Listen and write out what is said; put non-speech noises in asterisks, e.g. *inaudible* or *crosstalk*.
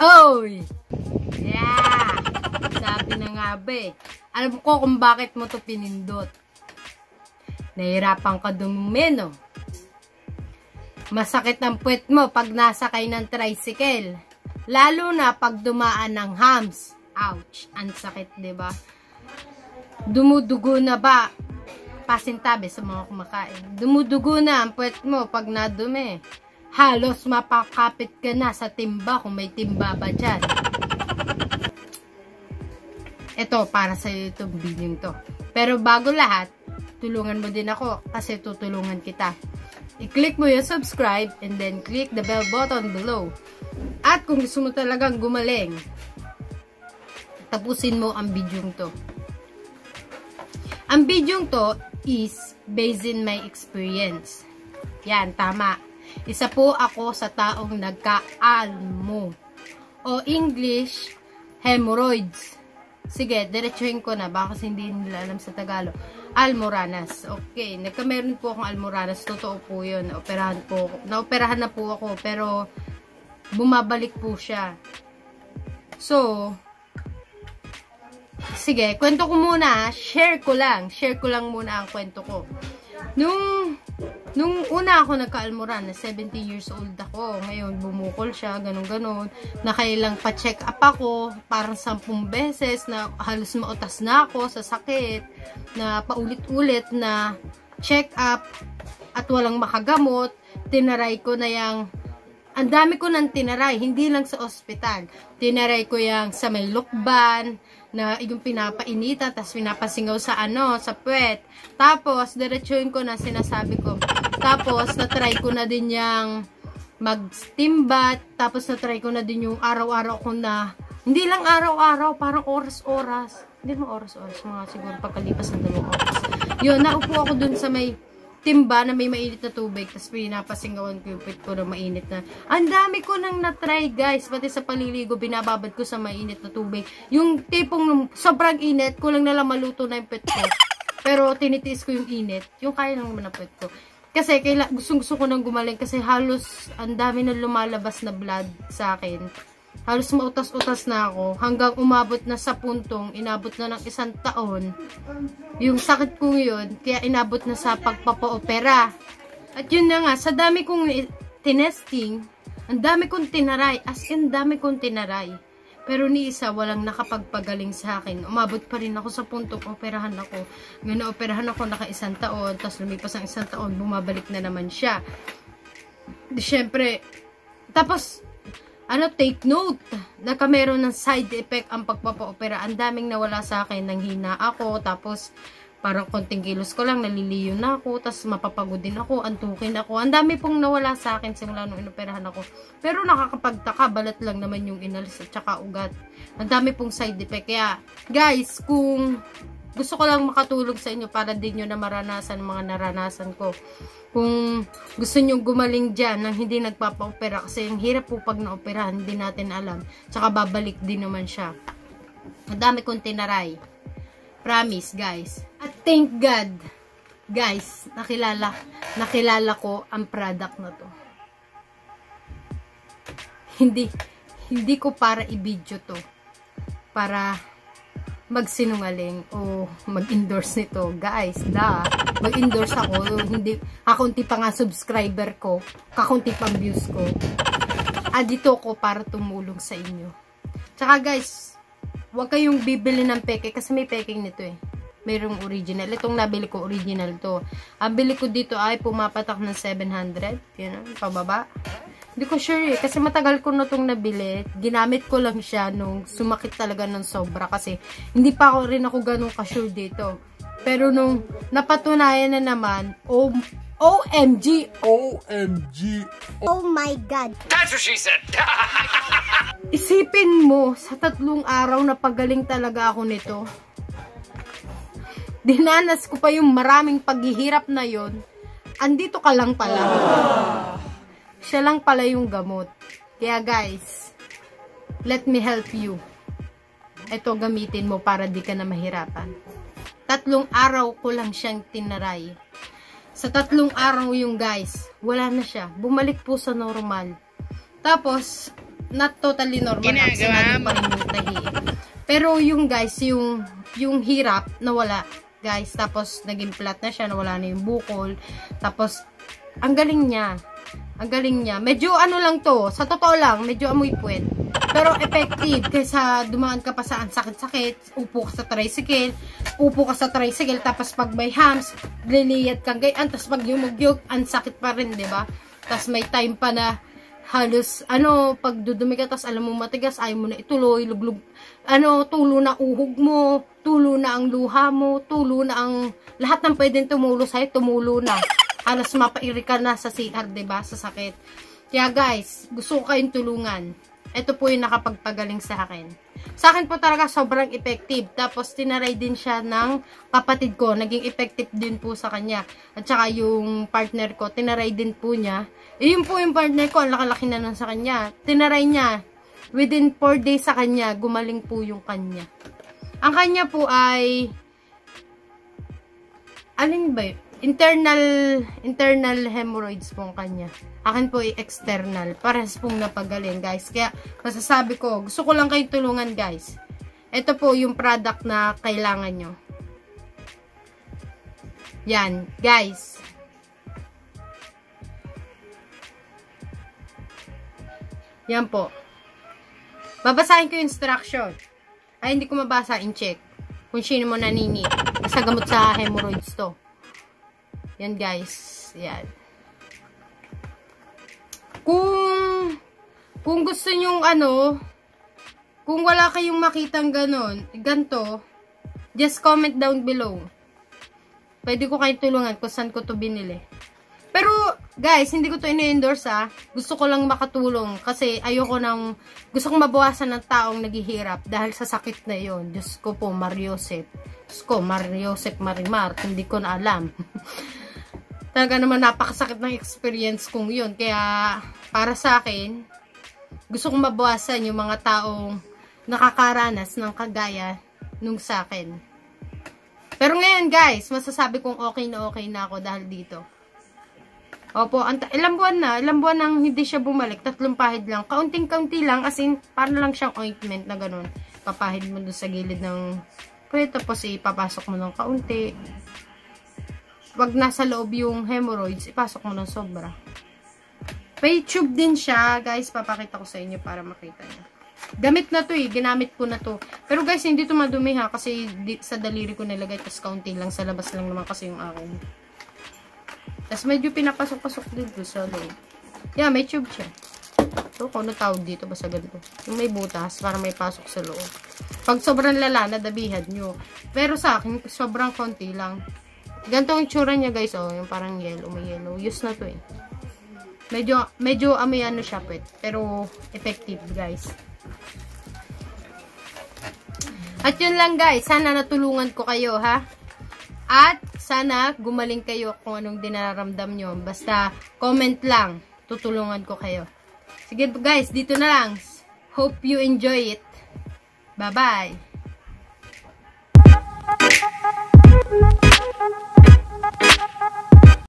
Oy! Yeah! Sabi na nga ba eh. Alam ko kung bakit mo to pinindot. Nahirapan ka dumumi, no? Masakit ang puwet mo pag nasakay ng tricycle. Lalo na pag dumaan ng hams. Ouch! Ang sakit, ba? Dumudugo na ba? Pasintabi sa mga kumakain. Dumudugo na ang puwet mo pag nadumi. Halos mapakapit ka na sa timba kung may timba ba dyan. Ito, para sa itong video to. Pero bago lahat, tulungan mo din ako kasi tutulungan kita. I-click mo yung subscribe and then click the bell button below. At kung gusto mo talagang gumaling, tapusin mo ang video to. Ang video to is based in my experience. Yan, tama. Isa po ako sa taong nagka-almo. O English, hemorrhoids. Sige, diretsuhin ko na. Baka kasi hindi nila alam sa Tagalog. Almoranas. Okay, nagkameron po akong almoranas. Totoo po yun. Operahan po. Naoperahan na po ako. Pero, bumabalik po siya. So, sige, kwento ko muna. Share ko lang. Share ko lang muna ang kwento ko. Nung Nung una ako nagka-almoran, na 70 years old ako. Ngayon, bumukol siya, ganun-ganun. Nakailang pa-check up ako, parang 10 beses na halos mautas na ako sa sakit. Na paulit-ulit na check up at walang makagamot. Tinaray ko na yung ang dami ko nang tinaray, hindi lang sa ospital. Tinaray ko yung sa may lukban, na yung pinapainita, tapos pinapasingaw sa ano, sa puwet. Tapos, diretsuhin ko na sinasabi ko. Tapos, na-try ko na din yung mag-steam bath. Tapos, na-try ko na din yung araw-araw ko na, hindi lang araw-araw, parang oras-oras. Hindi mo oras-oras, mga siguro pagkalipas ng dalawang oras. Yun, naupo ako dun sa may timba na may mainit na tubig, tapos pinapasingawan ko yung pit ko na mainit na. Ang dami ko nang na-try, guys. Pati sa paliligo, binababad ko sa mainit na tubig. Yung tipong sobrang init, kulang na lang maluto na yung pit ko. *laughs* Pero tinitiis ko yung init. Yung kaya lang naman na pit ko. Kasi kaila, gustong gusto ko nang gumaling kasi halos ang dami na lumalabas na blood sa akin halos mautas-utas na ako hanggang umabot na sa puntong inabot na ng isang taon. Yung sakit ko yun kaya inabot na sa pagpapa-opera. At yun na nga sa dami kong tinesting ang dami kong tinaray as in dami kong tinaray. Pero ni isa walang nakapagpagaling sa akin. Umabot pa rin ako sa puntong operahan ako. Ngayon operahan ako naka isang taon tapos lumipas ang isang taon bumabalik na naman siya. Di syempre tapos ano, take note, naka meron ng side effect ang pagpapa-opera. Ang daming nawala sa akin, nang hina ako, tapos parang konting kilos ko lang, naliliyo na ako, tapos mapapagod din ako, antukin ako. Ang dami pong nawala sa akin simula nung inoperahan ako. Pero nakakapagtaka, balat lang naman yung inalis at saka ugat. Ang dami pong side effect. Kaya, guys, kung gusto ko lang makatulong sa inyo para din nyo na maranasan mga naranasan ko. Kung gusto nyo gumaling dyan nang hindi nagpapa-opera kasi yung hirap po pag na-opera, hindi natin alam. Tsaka babalik din naman siya. Madami kong tinaray. Promise, guys. At thank God, guys, nakilala, nakilala ko ang product na to. Hindi, hindi ko para i-video to. Para magsinungaling o mag-endorse nito. Guys, da, mag-endorse ako. Hindi, kakunti pa nga subscriber ko. Kakunti pang views ko. Ah, dito ko para tumulong sa inyo. Tsaka guys, huwag kayong bibili ng peke kasi may peking nito eh. Mayroong original. Itong nabili ko, original to. Ang bili ko dito ay pumapatak ng 700. Yan, pababa. Hindi ko sure eh. Kasi matagal ko na itong nabili. Ginamit ko lang siya nung sumakit talaga ng sobra. Kasi hindi pa ako rin ako ganun ka-sure dito. Pero nung napatunayan na naman, oh, OMG! OMG! Oh my God! That's what she said! *laughs* Isipin mo, sa tatlong araw na pagaling talaga ako nito. Dinanas ko pa yung maraming paghihirap na yon. Andito ka lang pala. Siya lang pala yung gamot. Kaya guys, let me help you. Ito gamitin mo para di ka na mahirapan. Tatlong araw ko lang siyang tinaray. Sa tatlong araw yung guys, wala na siya. Bumalik po sa normal. Tapos, not totally normal. Yung tahi. Pero yung guys, yung, yung hirap, nawala. Guys, tapos naging flat na siya, nawala na yung bukol. Tapos, ang galing niya. Ang galing niya. Medyo ano lang to, sa totoo lang, medyo amoy puwet. Pero effective kaysa dumaan ka pa sa sakit-sakit, upo ka sa tricycle, upo ka sa tricycle, tapos pag may hams, liliyat kang gayaan, tapos pag yumugyog, ang sakit pa rin, ba? Tapos may time pa na halos, ano, pag dudumi ka, tapos alam mo matigas, ayaw mo na ituloy, luglug, ano, tulo na uhog mo, tulo na ang luha mo, tulo na ang, lahat ng pwedeng tumulo sa'yo, tumulo na. Halos mapairi ka na sa CR, ba diba? Sa sakit. Kaya guys, gusto ko kayong tulungan. Ito po yung nakapagpagaling sa akin. Sa akin po talaga sobrang effective. Tapos tinaray din siya ng kapatid ko. Naging effective din po sa kanya. At saka yung partner ko, tinaray din po niya. E yun po yung partner ko, ang laki-laki na nun sa kanya. Tinaray niya. Within 4 days sa kanya, gumaling po yung kanya. Ang kanya po ay alin ba yun? Internal internal hemorrhoids po ang kanya. Akin po ay external. Parehas pong napagaling, guys. Kaya, masasabi ko, gusto ko lang kayong tulungan, guys. Ito po yung product na kailangan nyo. Yan, guys. Yan po. Babasahin ko yung instruction. Ay, hindi ko mabasa, in-check. Kung sino mo nanini. Basta gamot sa hemorrhoids to. Yan guys. Yan. Kung kung gusto nyong ano, kung wala kayong makitang ganon, ganto, just comment down below. Pwede ko kayong tulungan kung saan ko to binili. Pero, guys, hindi ko to ini-endorse ah. Gusto ko lang makatulong kasi ayoko nang, gusto kong mabawasan ng taong naghihirap dahil sa sakit na yon Diyos ko po, Mariosep. Diyos ko, Mariosep Marimar. Hindi ko na alam. *laughs* talaga naman napakasakit ng experience kong yun. Kaya, para sa akin, gusto kong mabawasan yung mga taong nakakaranas ng kagaya nung sa akin. Pero ngayon guys, masasabi kong okay na okay na ako dahil dito. Opo, ilang buwan na, ilang buwan nang hindi siya bumalik, tatlong pahid lang. Kaunting-kaunti lang, as in, para lang siyang ointment na ganun. Papahid mo dun sa gilid ng pwede, tapos ipapasok mo ng kaunti wag nasa loob yung hemorrhoids, ipasok mo ng sobra. May tube din siya, guys. Papakita ko sa inyo para makita niyo. Gamit na to eh. Ginamit ko na to. Pero guys, hindi to madumi ha. Kasi sa daliri ko nilagay. Tapos counting lang. Sa labas lang naman kasi yung akin. Tapos medyo pinapasok-pasok dito sa loob. Yeah, may tube siya. So, kung ano tawag dito, basta ganito. Yung may butas, para may pasok sa loob. Pag sobrang lala, nadabihan nyo. Pero sa akin, sobrang konti lang. Ganito ang itsura niya guys, oh. Yung parang yellow, may yellow. Use na to eh. Medyo, medyo amoy ano siya pet. Pero, effective guys. At yun lang guys. Sana natulungan ko kayo ha. At sana gumaling kayo kung anong dinaramdam nyo. Basta comment lang. Tutulungan ko kayo. Sige guys, dito na lang. Hope you enjoy it. Bye-bye.